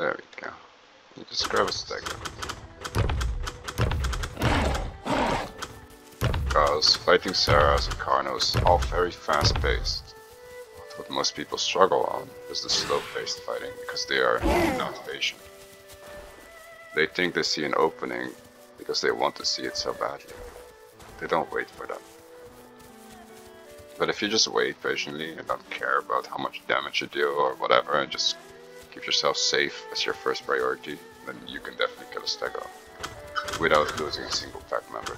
There we go. You just grab a stack. Because fighting Ceras and Carnos all very fast paced. What most people struggle on is the slow paced fighting because they are not patient. They think they see an opening because they want to see it so badly. They don't wait for that. But if you just wait patiently and don't care about how much damage you do or whatever, and just keep yourself safe as your first priority, then you can definitely kill a Stego without losing a single pack member.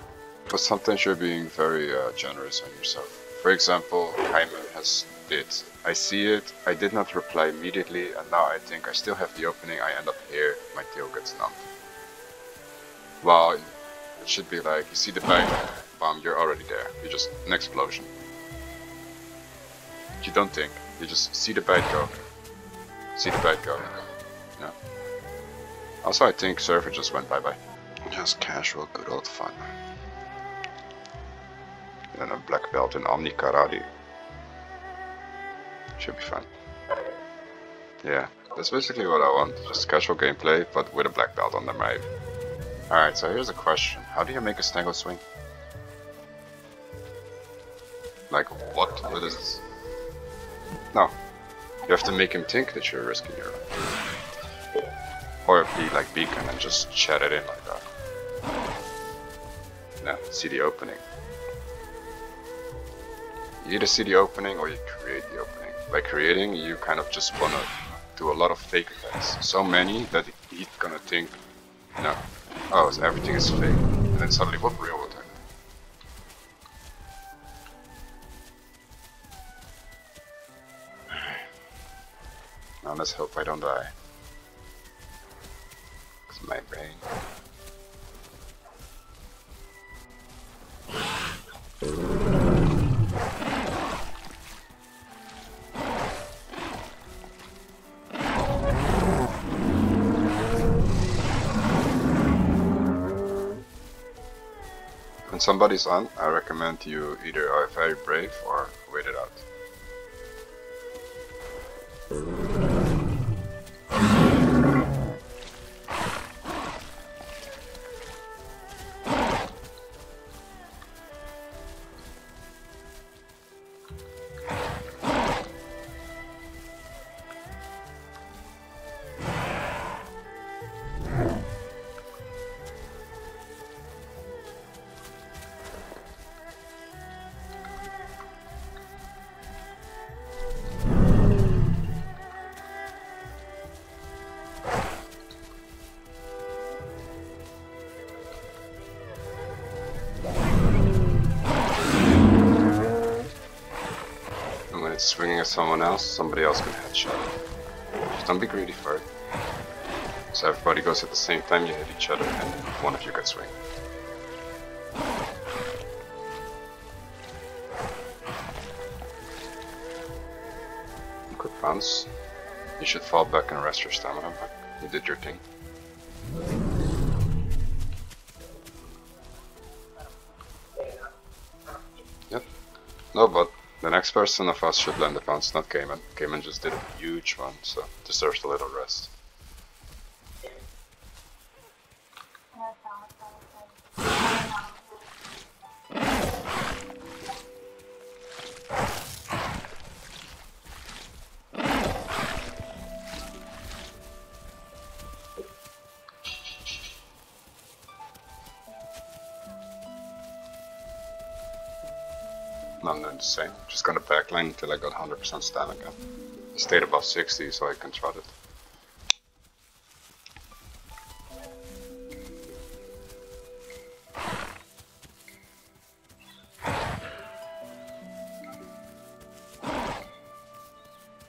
But sometimes you're being very uh, generous on yourself. For example, Hyman has did. I see it, I did not reply immediately, and now I think I still have the opening, I end up here, my tail gets numbed. Well, it should be like, you see the bag, bomb, you're already there. You just, an explosion. You don't think, you just see the bite go. See the bite go. Yeah. Also, I think Surfer just went bye-bye. Just casual, good old fun. And a black belt in Omni Karate. Should be fun. Yeah, that's basically what I want. Just casual gameplay, but with a black belt on the right. Alright, so here's a question. How do you make a Stego swing? Like, what? What is this? No. You have to make him think that you're risking your life. Or be like Beacon and just chat it in like that. Yeah, see the opening. You either see the opening or you create the opening. By creating, you kind of just wanna do a lot of fake attacks. So many that he's gonna think, no, oh, so everything is fake. And then suddenly, what real let's hope I don't die. It's my brain. When somebody's on, I recommend you either are very brave or it's swinging at someone else, somebody else can headshot. Just don't be greedy for it. So everybody goes at the same time, you hit each other, and one of you gets swing. Good bounce. You should fall back and rest your stamina, but you did your thing. Yep. No, but the next person of us should land the bounce, not Cayman. Cayman just did a huge one, so deserves a little rest. Same. Just gonna backline until I got 100% stamina again. I stayed above 60 so I can trot it.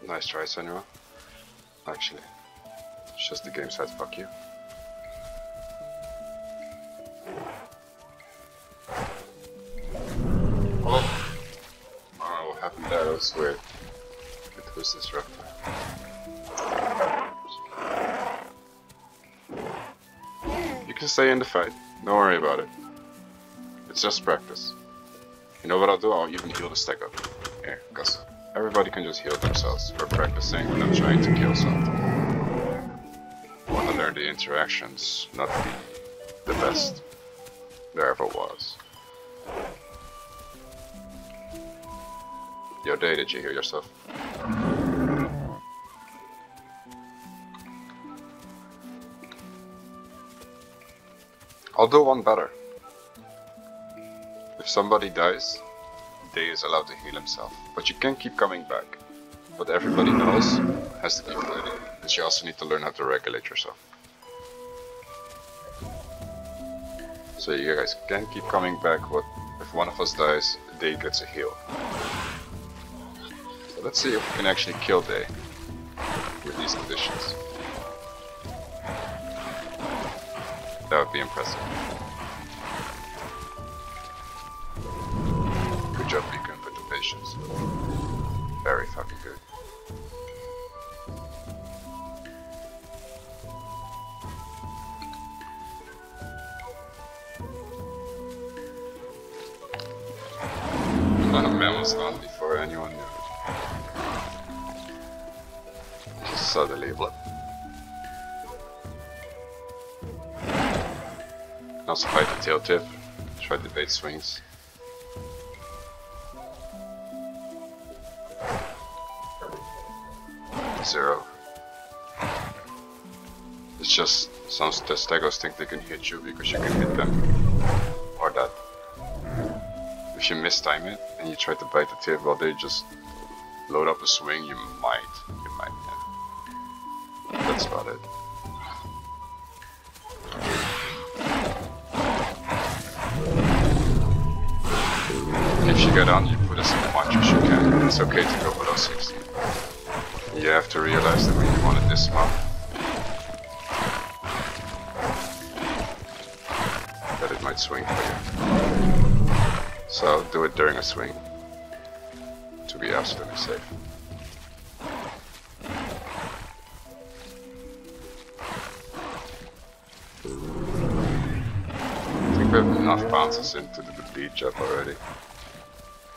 Nice try, Senua. Actually, it's just the game said fuck you. Weird. It was disrupted. You can stay in the fight. Don't worry about it. It's just practice. You know what I'll do? I'll even heal the stack up. Here, because everybody can just heal themselves for practicing when I'm trying to kill something. are the interactions not the, the best did you hear yourself? I'll do one better. If somebody dies, Day is allowed to heal himself, but you can keep coming back. But everybody knows has to keep fighting, and you also need to learn how to regulate yourself. So you guys can keep coming back, but if one of us dies, Day gets a heal. Let's see if we can actually kill Day with these conditions. That would be impressive. Also fight the tail tip, try the bait swings. Zero. It's just some the stegos think they can hit you because you can hit them. Or that. If you mistime it and you try to bite the tip while they just load up a swing, you might. You might, yeah. That's about it. Get on, you put as much as you can. It's okay to go below 60. You have to realize that when you want to dismount, that it might swing for you. So do it during a swing to be absolutely safe. I think we have enough bounces into the bleed up already.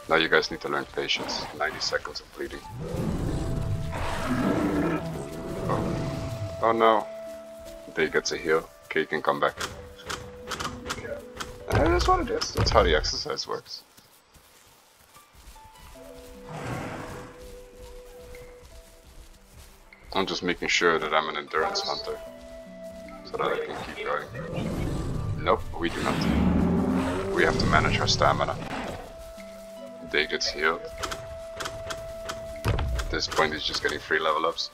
Now you guys need to learn patience. 90 seconds of bleeding. Oh, oh no. They get to heal. Okay, you can come back. And that's what it is. That's how the exercise works. I'm just making sure that I'm an endurance hunter. So that I can keep going. Nope, we do not. We have to manage our stamina. Day gets healed. At this point he's just getting free level ups.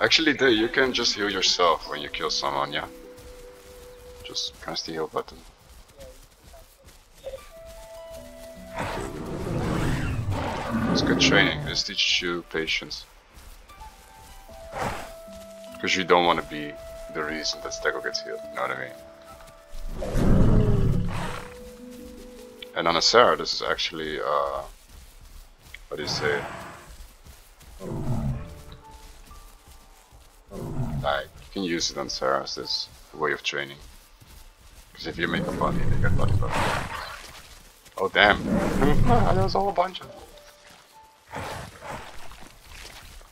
Actually, Day, you can just heal yourself when you kill someone, yeah? Just press the heal button. It's good training, this teaches you patience. Because you don't want to be the reason that Stego gets healed, you know what I mean? And on a Cera, this is actually, uh, what do you say? Like, you can use it on Cera as this way of training. Because if you make a body, they get body buff. Oh damn, there was a whole bunch of.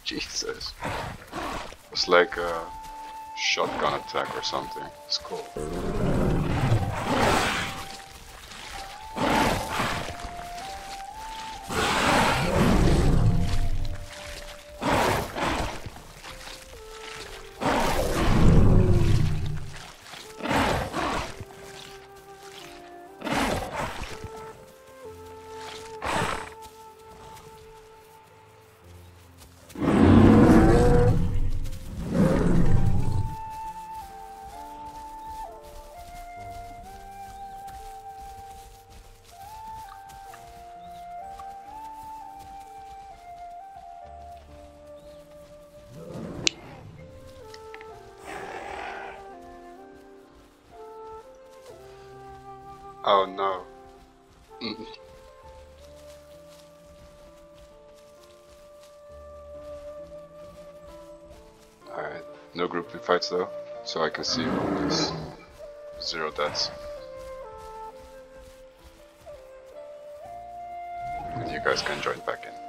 Jesus. It's like a shotgun attack or something. It's cool. Oh no. Mm. Alright, no group fights though, so I can see zero deaths. And you guys can join back in.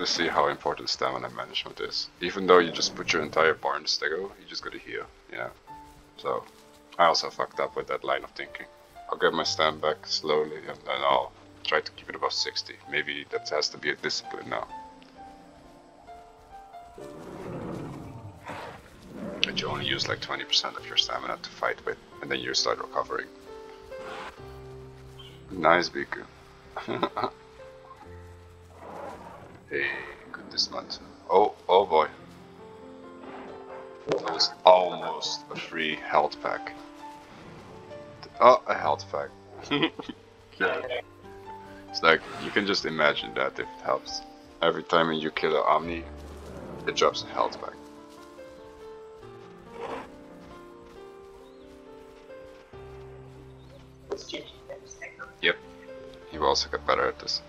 To see how important stamina management is. Even though you just put your entire bar in stego, you just gotta heal, Yeah. So, I also fucked up with that line of thinking. I'll get my stam back slowly and then I'll try to keep it above 60. Maybe that has to be a discipline now. But you only use like 20% of your stamina to fight with, and then you start recovering. Nice, Biku. hey, good dismantle. Oh, oh boy. That was almost a free health pack. Oh, a health pack. yeah. It's like, you can just imagine that if it helps. Every time you kill an Omni, it drops a health pack. Yep. He will also get better at this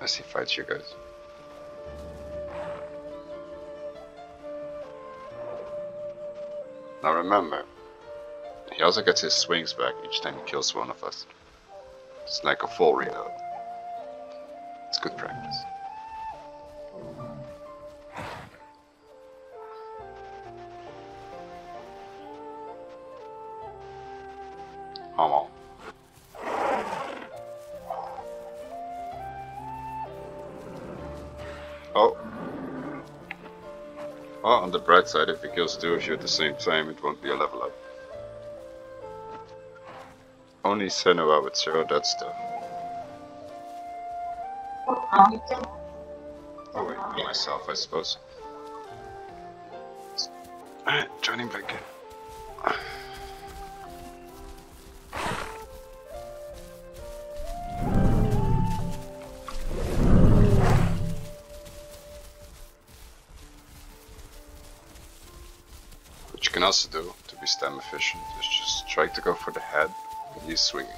as he fights you guys. Now remember, he also gets his swings back each time he kills one of us. It's like a full reload. It's good practice. Come on. Oh, on the bright side, if he kills two of you at the same time, it won't be a level up. Only Senua with zero dead stuff. Oh wait, myself, I suppose. Alright, joining back in. What also do to be stem efficient is just try to go for the head when he's swinging.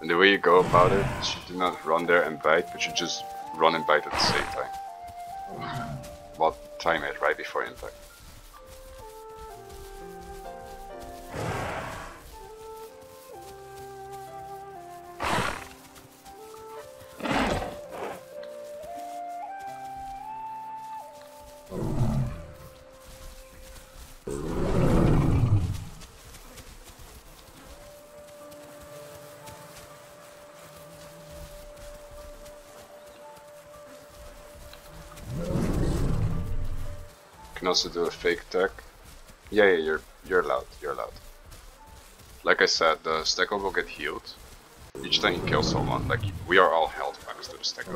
And the way you go about it is you do not run there and bite, but you just run and bite at the same time. Well, time it right before impact. Can also do a fake tech. Yeah, yeah, you're you're allowed. You're allowed. Like I said, the Stego will get healed each time you kill someone. Like we are all held thanks to the Stego.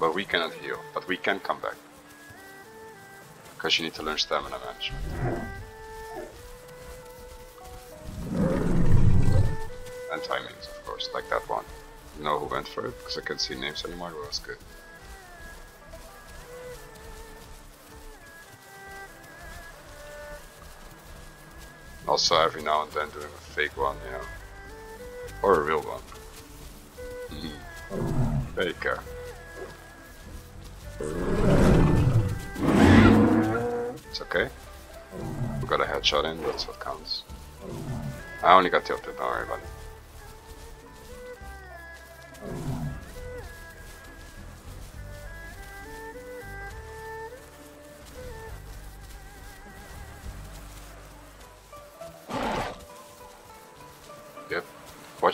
But we cannot heal. But we can come back because you need to learn stamina management. And timings, of course, like that one. You know who went for it because I can't see names anymore. It was good. Also, every now and then doing a fake one, you know, or a real one. Mm. Faker. It's okay. We got a headshot in, that's what counts. I only got tilted, don't worry about it.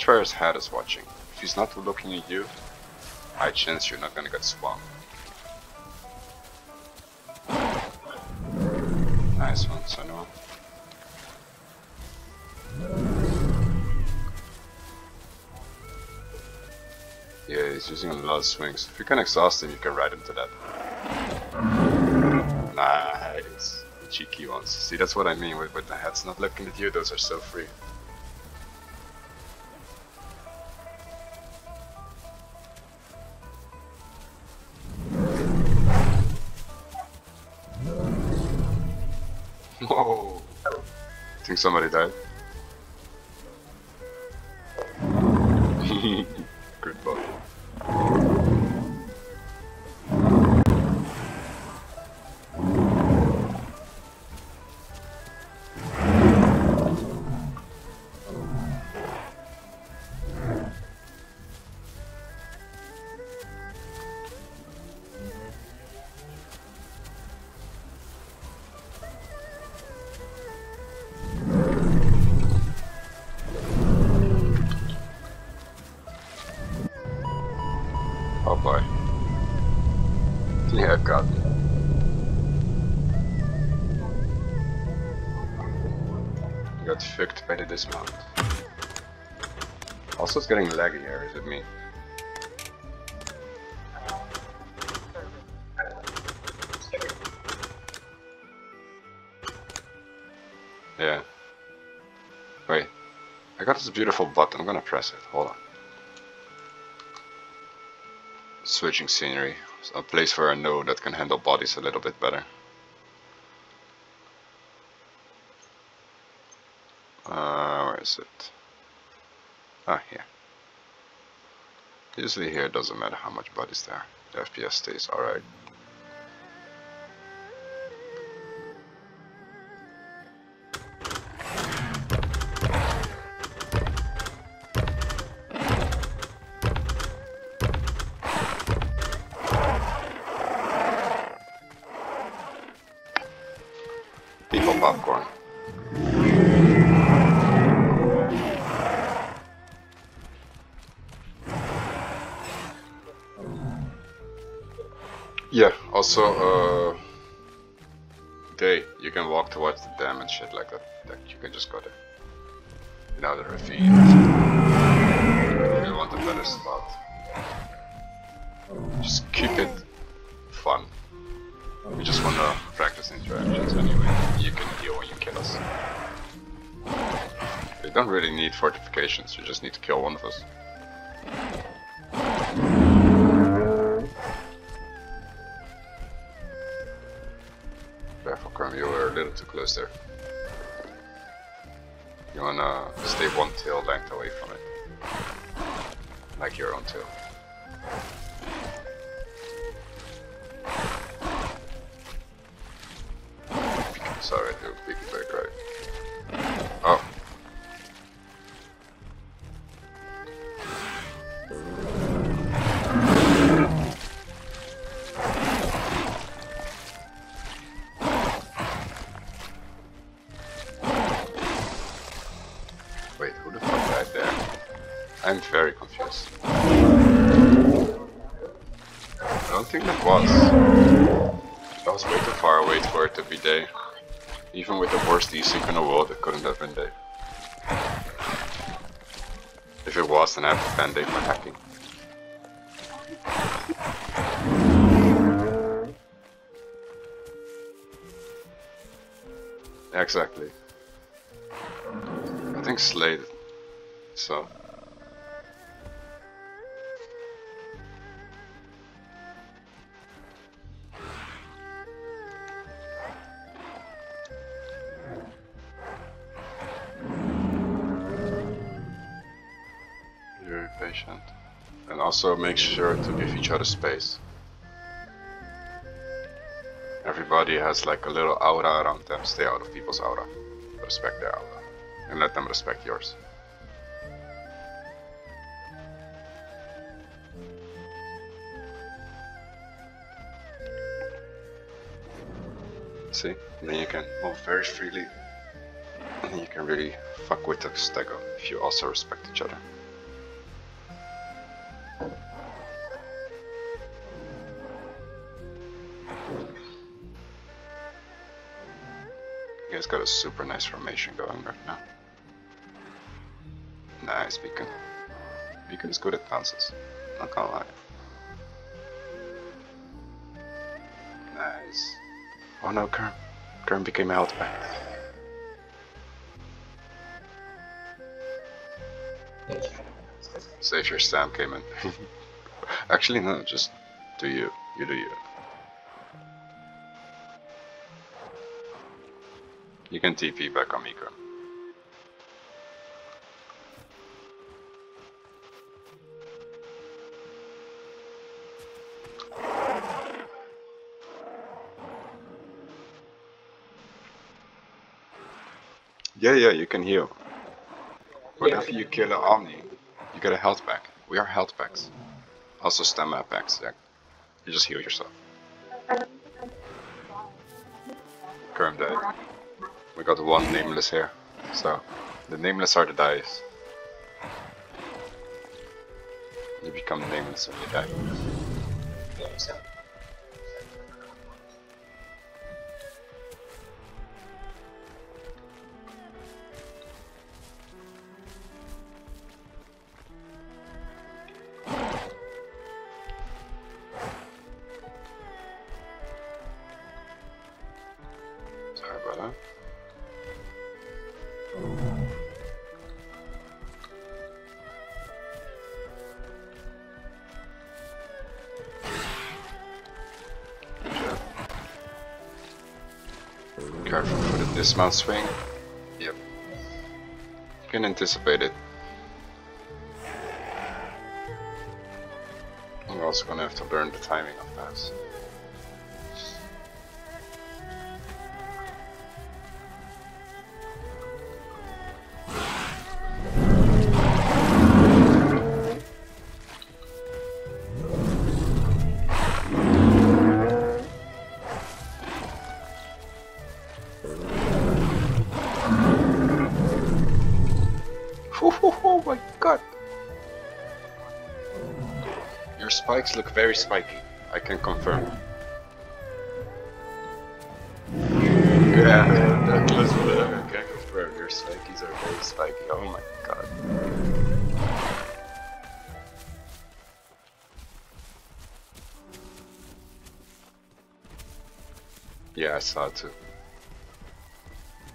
His head is watching. If he's not looking at you, high chance you're not gonna get swung. Nice one, Senua. Yeah, he's using a lot of swings. If you can exhaust him, you can ride into that. Nice. Cheeky ones. See, that's what I mean with, with the heads not looking at you, those are so free. Somebody died. Dismount. Also, it's getting laggy here, is it me? Yeah. Wait. I got this beautiful button, I'm gonna press it, hold on. Switching scenery. A place where I know that can handle bodies a little bit better. Uh, where is it? Ah, here. Usually here it doesn't matter how much bodies there. The FPS stays alright. Yeah, also, uh, day, you can walk towards the dam and shit like that. Like, you can just go there. Without a ravine. If you want a better spot. Just keep it fun. We just wanna practice interactions anyway. You can heal when you kill us. You don't really need fortifications, you just need to kill one of us. Little too close there. You wanna stay one tail length away from it. Like your own tail. Sorry, I'm very confused. I don't think that was. I was way too far away for it to be day. Even with the worst desync in the world, it couldn't have been day. If it was, then I have to ban day for hacking. Exactly. I think Slade. So. Also make sure to give each other space. Everybody has like a little aura around them. Stay out of people's aura. Respect their aura. And let them respect yours. See? And then you can move very freely. And you can really fuck with the stego if you also respect each other. Guys got a super nice formation going right now. Nice beacon. Beacon is good at bounces. Not gonna lie. Nice. Oh no, Kern. Kern became health pack. Save your Sam came in. Actually, no, just do you. You do you. You can TP back on Miko. Yeah, yeah, you can heal. Whenever you kill an Omni, you get a health pack. We are health packs. Also stamina packs, yeah. You just heal yourself. Current died. Got one nameless here. So, the nameless are the dice. You become nameless when you die. Careful for the dismount swing. Yep. You can anticipate it. I'm also gonna have to learn the timing of that. Very spiky. I can confirm. Yeah, that was I can confirm. Your spikies are very spiky. Oh my god. Yeah, I saw it too.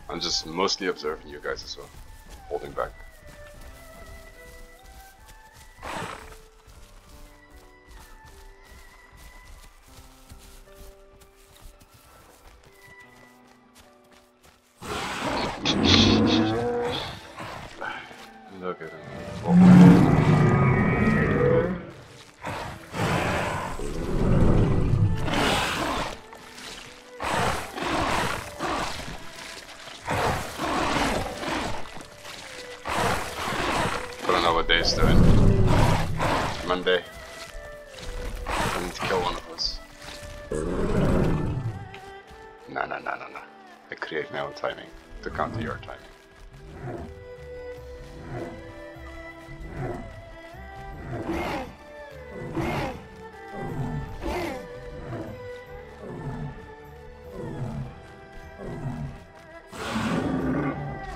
I'm just mostly observing you guys as well. Holding back.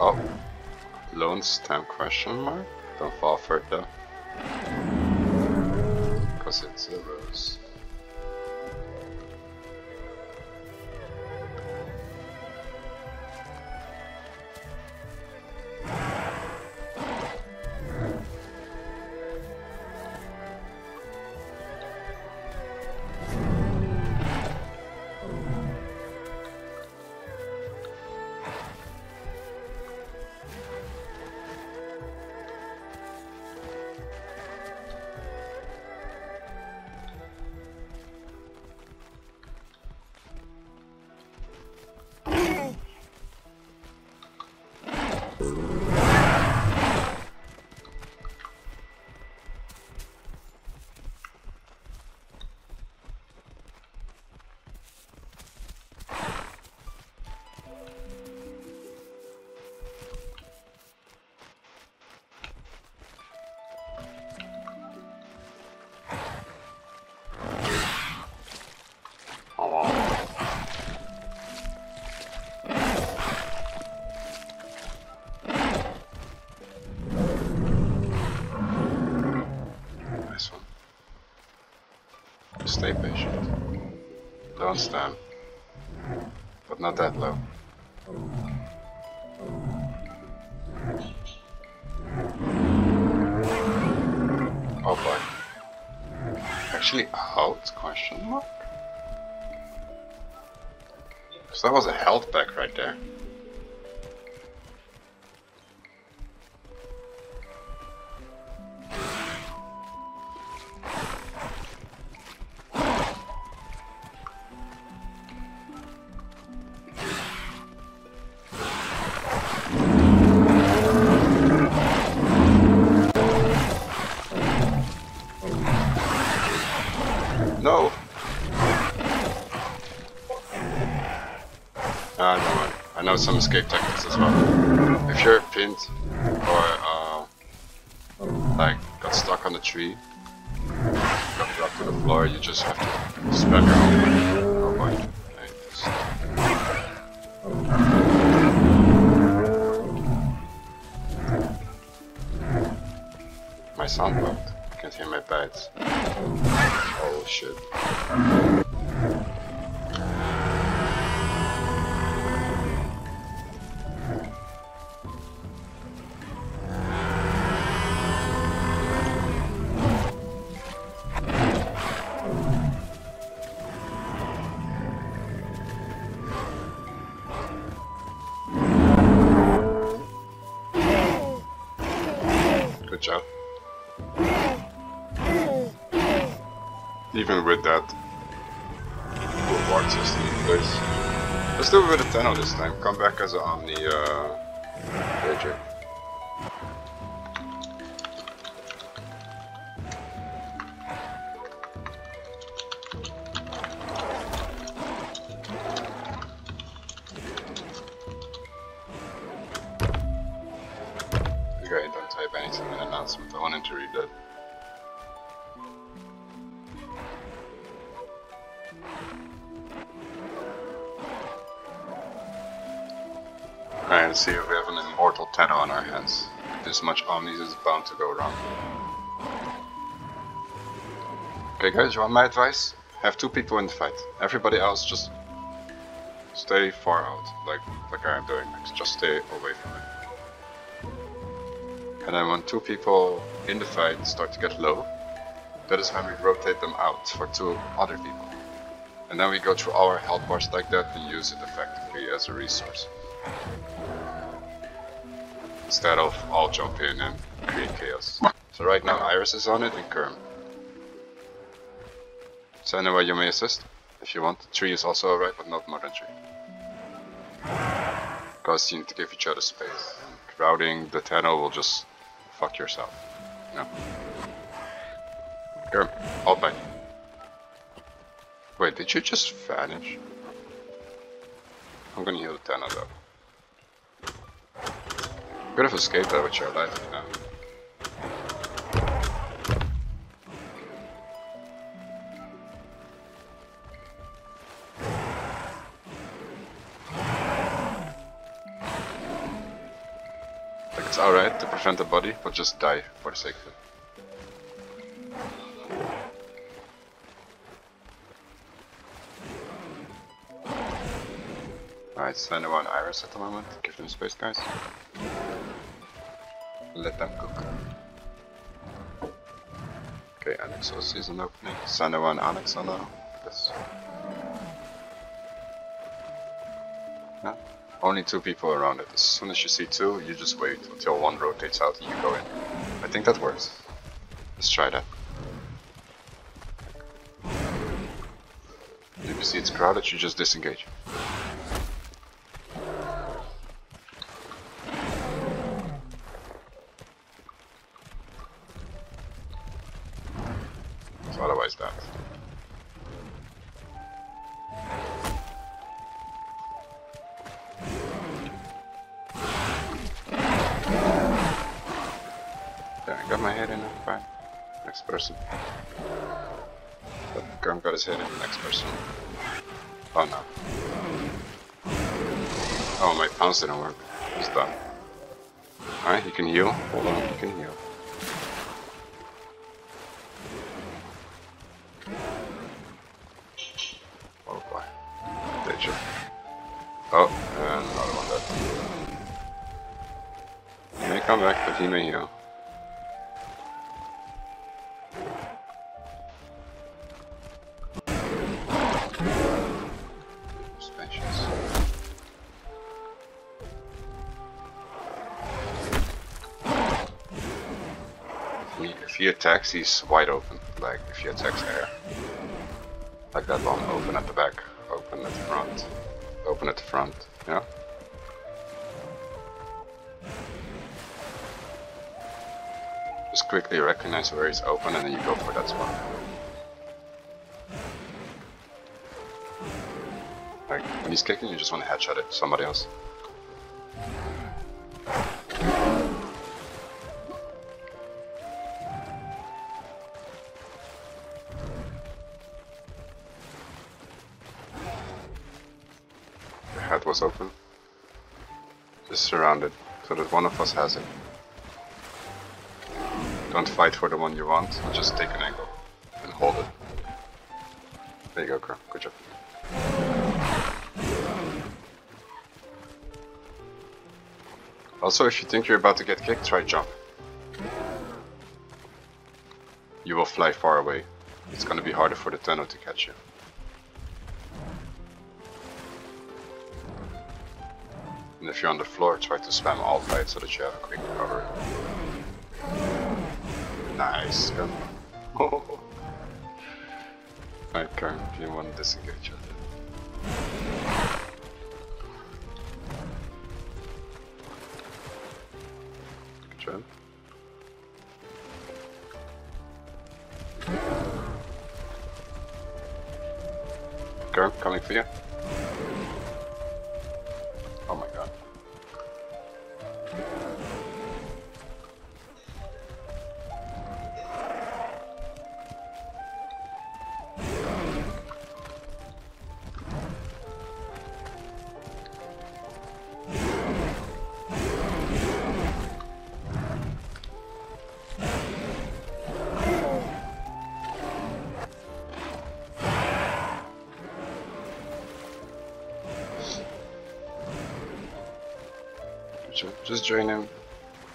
Oh, lone stamp question mark? Don't fall for it though. Cause it's a Stay patient. Don't stand. But not that low. Oh boy. Actually out? Question mark? So that was a health pack right there. No! Ah, don't. I know some escape tactics as well. If you're pinned or uh, like got stuck on the tree, got dropped to the floor, you just have to spam your own. Just- My sound my pads. Oh shit. Place. Let's do it with a Tenno this time. Come back as an Omni uh. Tenno on our hands. This much Omnis is bound to go wrong. Okay guys, you want my advice? Have two people in the fight. Everybody else just stay far out, like like I am doing. Just stay away from it. And then when two people in the fight start to get low, that is when we rotate them out for two other people. And then we go through our health bars like that and use it effectively as a resource. Instead of all jump in and create chaos. So right now Iris is on it and Kerm. So anyway, you may assist if you want. Three is also alright, but not more than three. Because you need to give each other space. Crowding the Tenno will just fuck yourself. You know? Kerm, hold back. Wait, did you just vanish? I'm gonna heal the Tenno though. Could have escaped that with your life, you know. Like it's alright to prevent the body, but just die for the sake of it. Alright, so anyone Iris at the moment. Give them space, guys. Let them cook. Okay, Anexo sees an opening. Send one Anexo now. Yes. Yeah. Only two people around it. As soon as you see two, you just wait until one rotates out and you go in. I think that works. Let's try that. If you see it's crowded, you just disengage. Didn't work. He's done. Alright, he can heal. Hold on, he can heal. Oh boy. Danger. Oh, and another one dead. He may come back, but he may heal. He's wide open. Like, if he attacks air. Like that one, open at the back, open at the front, open at the front, yeah? Just quickly recognize where he's open and then you go for that spot. Like, when he's kicking, you just want to headshot it, somebody else. Head was open. Just surround it, so that one of us has it. Don't fight for the one you want, just take an angle and hold it. There you go, Crow. Good job. Also, if you think you're about to get kicked, try jump. You will fly far away. It's gonna be harder for the tunnel to catch you. And if you're on the floor, try to spam alt right so that you have a quick recovery. Nice gun. If you want to disengage, I did. Good job. Girl, coming for you. Join him,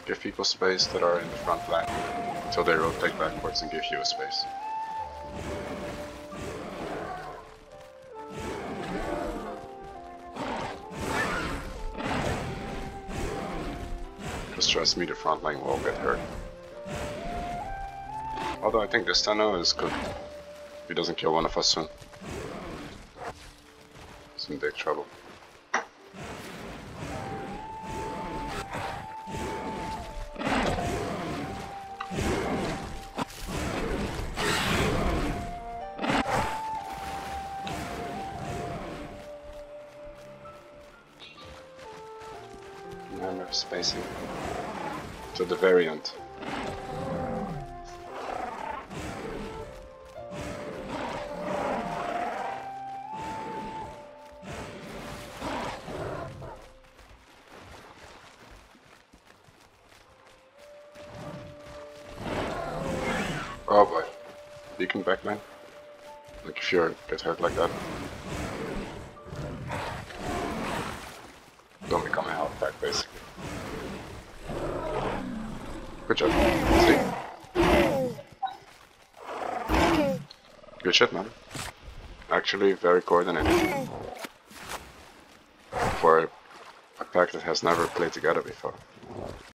give people space that are in the front line until they rotate backwards and give you a space. Trust me, the front line will get hurt. Although I think this Tenno is good. If he doesn't kill one of us soon. In big trouble. Remember spacing to the very Actually, very coordinated. For a pack that has never played together before.